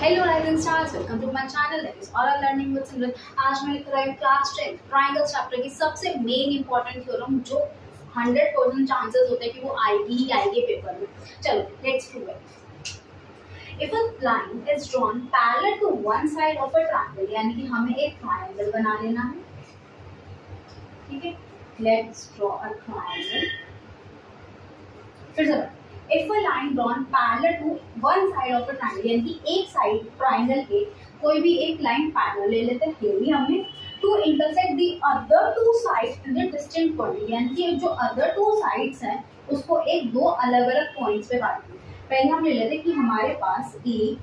Hello rising stars welcome to my channel that is oral learning with Simran आज मैं लेकर आई class 10 triangle chapter की सबसे main important theorem जो 100% chances होते हैं कि वो आएगी ही आएगी पेपर में। चलो let's prove it if a line is drawn parallel to one side of a triangle यानी कि हमें एक ट्रायंगल बना लेना है, ठीक है? लेट्स ड्रॉ अ ट्रायंगल फिर से if a line drawn parallel to one side of a triangle यानी कि एक साइड ट्रायंगल के कोई भी एक लाइन पैरेलल ले लेते हैं। ये भी हमने to intersect the other two sides in the distant point यानी कि जो अदर टू साइड्स हैं, उसको एक दो अलग अलग पॉइंट्स पे काटते पहले हम ले लेते कि हमारे पास ए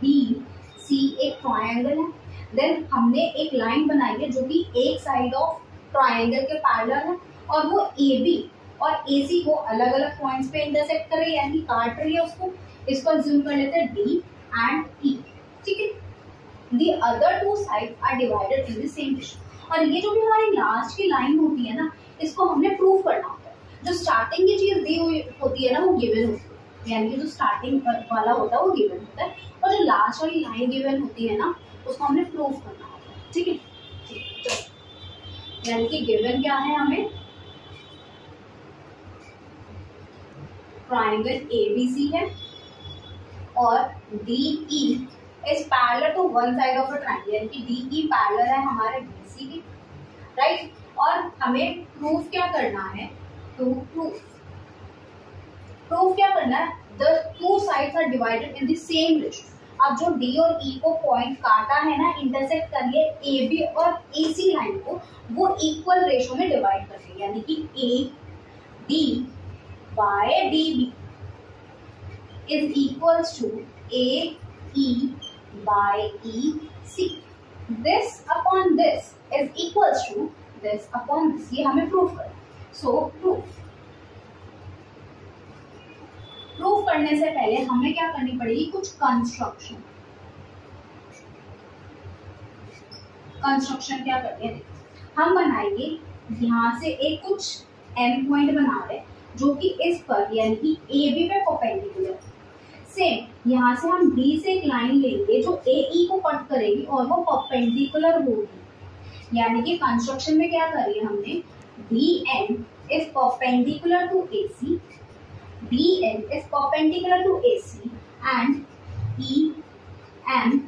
बी सी एक ट्रायंगल है। देन हमने एक लाइन बनाई है जो कि एक साइड ऑफ़ ट्रायंगल के पैरेलल है, और वो ए बी और ए सी को अलग अलग पॉइंट्स पे इंटरसेक्ट कर रही है, यानी काट रही है उसको। इसको अज्यूम कर लेते हैं डी एंड ई ठीक है? The other two side are divided in the same direction और ये जो भी हमारी लास्ट की लाइन होती है ना, इसको हमने प्रूव करना होता है। जो स्टार्टिंग की चीज़ दी हुई होती है ना, वो गिवन होती है। यानी जो स्टार्टिंग वाला होता है, वो गिवन होता है। और जो लास्ट वाली लाइन गिवन होती है ना, उसको हमने प्रूव करना होता है। ठीक है? यानी कि गिवन क्या है हमें? ट्राइंगल ए बी सी है और D E is parallel to one side of a triangle यानी कि डी ई पैरेलल है हमारे बी सी की। राइट और हमें प्रूफ क्या करना है? टू प्रूफ प्रूफ क्या करना है? The two sides are divided in the same ratio अब जो डी और ई e को पॉइंट काटा है ना इंटरसेक्ट करिए ए बी और ए सी लाइन को, वो इक्वल रेशियो में डिवाइड करिए, यानी कि A D by dB is equals to AE by EC. This upon this is equals to this upon this. ये हमें प्रूफ करना सो प्रूफ प्रूफ करने से पहले हमें क्या करनी पड़ेगी? कुछ कंस्ट्रक्शन कंस्ट्रक्शन क्या करते हैं? हम बनाएँगे। यहाँ से एक कुछ एम पॉइंट बना रहे जो कि इस पर, यानी कि ए बी पे परपेंडिकुलर सेम यहाँ से हम डी से एक लाइन लेंगे जो ए ई e को कट करेगी और वो परपेंडिकुलर होगी। यानी कि कंस्ट्रक्शन में क्या करिए हमने? D N is perpendicular to A C D N is perpendicular to A C and E M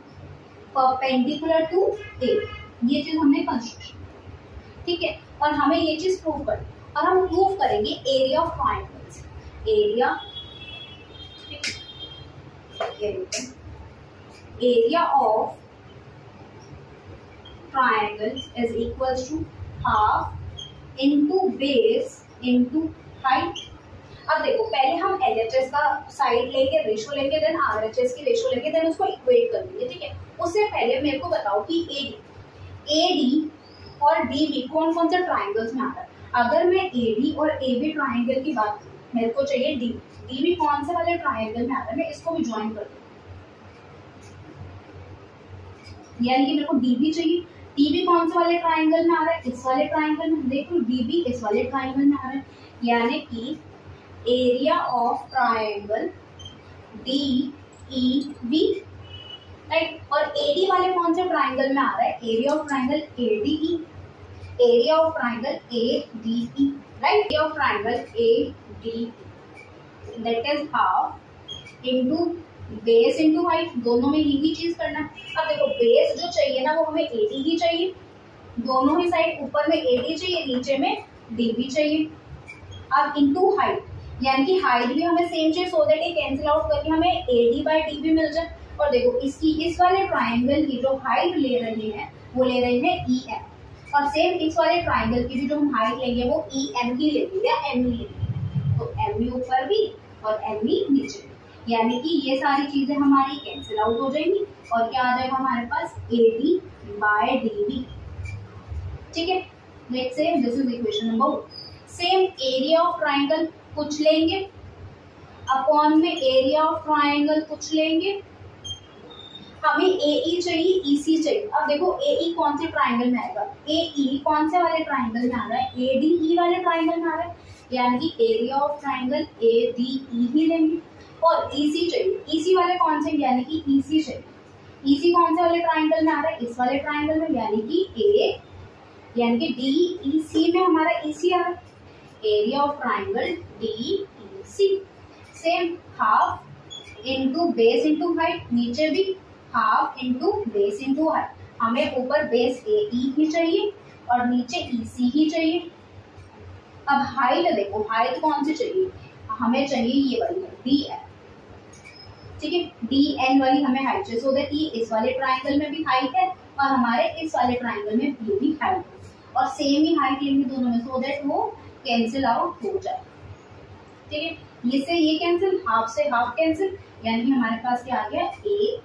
perpendicular to A ये चीज़ हमने कंस्ट्रक्शन ठीक है? और हमें ये चीज़ प्रूव करनी और हम प्रूव करेंगे area of triangles area area of triangles is equal to half into base into height अब देखो, पहले हम एल एच एस का साइड लेंगे रेशो लेंगे देन आर एच एस की रेशो लेंगे देन उसको इक्वेट कर लेंगे ठीक है? उससे पहले मेरे को बताओ कि ए डी ए डी और डी बी कौन कौन से ट्राइंगल्स में आता है? अगर मैं ए डी और ए बी ट्राइंगल की बात मेरे को चाहिए डी डी भी कौन से वाले ट्राइंगल में आता है? मैं इसको भी ज्वाइन कर दूँ। यानी कि मेरे को डी भी चाहिए। डी भी कौन से वाले ट्राइंगल में आ रहा है? इस वाले ट्राइंगल में। देखो डी भी इस वाले ट्राइंगल में आ रहा है। यानी कि area of triangle D E B right और एडी वाले कौन से ट्राइंगल में आ रहा है? Area of triangle A D E area of triangle ADE, right? Area of triangle ADE. That is half into base into height दोनों में ही चीज़ करना अब देखो बेस जो चाहिए ना वो हमें एटी ही चाहिए। दोनों ही साइड ऊपर में एटी चाहिए नीचे में डी भी चाहिए। अब इंटू हाइट यानी कि हाइट भी हमें सेम चाहिए सो दैट ये कैंसिल आउट करके हमें ए डी बाई डी भी मिल जाए। और देखो इसकी इस वाले ट्राइंगल की जो हाइट ले रही है वो ले रही है ई एम और सेम इस वाले ट्राइंगल की भी जो हम हाइट लेंगे, वो ई एम की लेंगे या एम ई लेंगे। तो एम बी ऊपर भी और एम बी नीचे। भी यानी कि ये सारी चीज़ें हमारी कैंसिल आउट हो जाएँगी और क्या आ जाएगा हमारे पास? A D by D B ठीक है? Let's say this is equation number same area of triangle कुछ लेंगे अपॉन में एरिया ऑफ़ ट्राइंगल कुछ लेंगे हमें ए ई e चाहिए ई सी चाहिए। अब देखो ए ई e कौन से ट्राइंगल में आएगा? ए ई e कौन से वाले ट्राइंगल में आ रहा है? ए डी ई वाले ट्राइंगल में आ रहा है। यानी कि area of triangle A D E ही लेंगे। और ई सी चाहिए। ई सी वाले कौन से? यानी कि ई सी चाहिए। ईसी कौन से वाले ट्राइंगल में आ रहा है? इस वाले ट्राइंगल में, यानी कि ए यानी कि डी ई सी में हमारा ईसी आ रहा है। Area of triangle D E C same half into base into height नीचे भी half into base into height हमें ऊपर बेस ए ई ही चाहिए और नीचे ई सी ही चाहिए। अब हाइट देखो हाइट कौन सी चाहिए? हमें चाहिए ये वाली डी एन ठीक है? डी एन वाली हमें हाइट चाहिए। सो दैट ये इस वाले ट्राइंगल में भी हाइट है और हमारे इस वाले ट्राइंगल में ये भी हाइट है। और सेम ही हाइट लेंगे दोनों में सो दैट वो कैंसिल आउट हो जाए। ठीक है? ये से ये कैंसिल हाफ़ से हाफ़ कैंसिल यानी हमारे पास क्या आ गया? A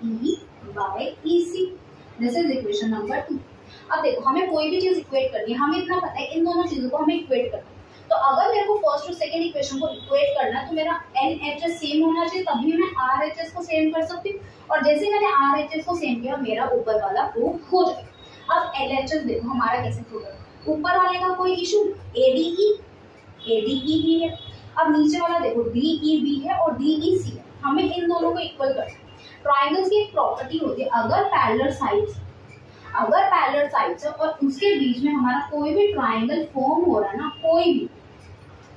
this is equation number two अब देखो, हमें कोई भी चीज़ इक्वेट करनी है, हमें इतना पता है, इन दोनों चीज़ों को हमें इक्वेट करना है। तो अगर मेरे को फ़र्स्ट और सेकंड इक्वेशन को इक्वेट करना है तो मेरा एन एच एस सेम होना चाहिए, तभी मैं आर एच एस को सेम कर सकती हूँ। और जैसे मैंने आर एच एस को सेम किया, मेरा ऊपर वाला प्रूव हो जाएगा। अब एल एच एस देखो, हमारा कैसे प्रूव है ऊपर वाले का कोई issue A D E A D E भी है। अब नीचे वाला देखो डी ई बी है और डी ई सी है। हमें इन दोनों को इक्वल करना है। ट्राइंगल्स की एक प्रॉपर्टी होती है, अगर पैरेलल साइड्स अगर पैरेलल साइड्स है और उसके बीच में हमारा कोई भी ट्राइंगल फॉर्म हो रहा है ना, कोई भी,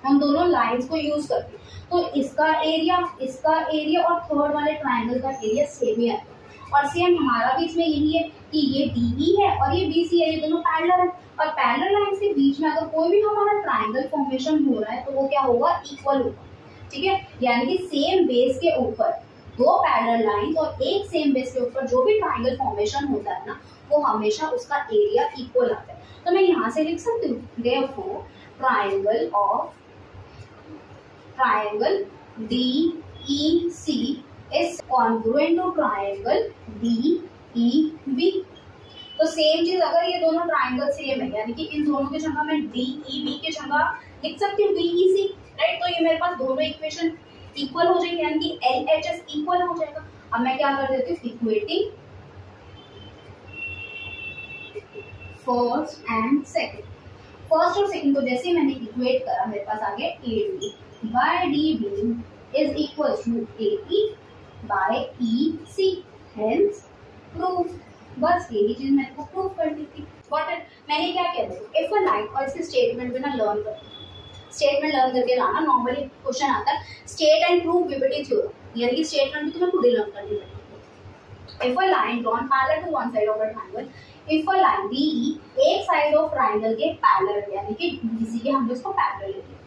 हम दोनों लाइंस को यूज़ करते हैं। तो इसका एरिया इसका एरिया और थर्ड वाले ट्राइंगल का एरिया सेम ही आता है। और सेम हमारा भी इसमें यही है कि ये डी है और ये बी सी है, ये दोनों पैरेलल है। और पैरेलल लाइंस के बीच में अगर कोई भी हमारा ट्राइंगल फॉर्मेशन हो रहा है तो वो क्या होगा? इक्वल होगा। ठीक है? यानी कि सेम बेस के ऊपर दो पैरल लाइन और एक सेम बेस के ऊपर जो भी ट्राइंगल फॉर्मेशन होता है ना, वो हमेशा उसका एरिया इक्वल आता है। तो मैं यहाँ से लिख सकती हूँ therefore triangle of triangle D E C to triangle D E B तो सेम चीज़, अगर ये दोनों ट्राइंगल सेम है, यानी कि इन दोनों की जगह मैं बी की जगह लिख सकती हूँ डी ई सी राइट तो ये मेरे पास दोनों इक्वेशन इक्वल हो जाएगी, यानी कि एल एच एस इक्वल हो जाएगा। अब मैं क्या कर देती हूँ equating first and second first और सेकंड को जैसे ही मैंने इक्वेट करा, मेरे पास आ गया A D by D B is equal to A E by E C hence proof बस यही चीज़ मैंने को प्रूफ कर दी थी। वॉट मैंने क्या कह दिया इफ़ अ लाइन और इसके स्टेटमेंट में ना लर्न कर स्टेटमेंट लर्न करके लाना नॉर्मली क्वेश्चन आता है state and prove BPT theorem यानी कि स्टेटमेंट भी तुम्हें खुद ही लर्न करनी पड़ेगी if a line drawn parallel to one side of a triangle, if a line DE एक साइड ऑफ़ ट्राइंगल के पैरेलल यानी कि BC के हम इसको पैरेलल लेते हैं।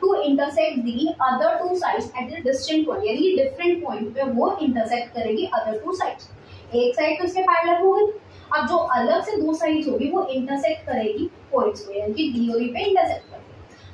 To intersect the other two sides at the distant point यानी डिफरेंट पॉइंट पे वो इंटरसेक्ट करेगी अदर टू साइड्स एक साइड तो इसके पैरेलल हो गई, अब जो अलग से दो साइड्स होगी, वो इंटरसेक्ट करेगी पॉइंट्स को यानी कि डी और ई पे इंटरसेक्ट करेगी.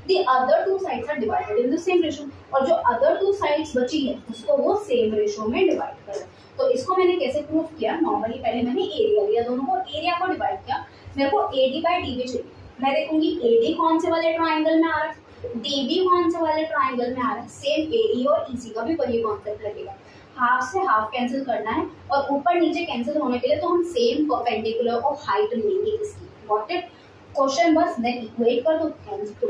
The other two sides are divided in the same ratio, और जो other two sides बची है, उसको वो same ratio में डिवाइड करें तो इसको मैंने कैसे प्रूव किया? नॉर्मली पहले मैंने एरिया लिया दोनों को एरिया को डिवाइड किया. मेरे को A D by D B चाहिए. मैं देखूँगी ए डी कौन से वाले ट्राइंगल में आ रहा है? डी बी कौन से वाले ट्राइंगल में आ रहा है? सेम ए डी और ई सी का भी वही कॉन्सेप्ट लगेगा। हाफ़ से हाफ़ कैंसिल करना है और ऊपर नीचे कैंसिल होने के लिए तो हम सेम परपेंडिकुलर और हाइट लेंगे इसकी। वॉट इट क्वेश्चन बस देन इक्वेट कर दो थैंक्स टू?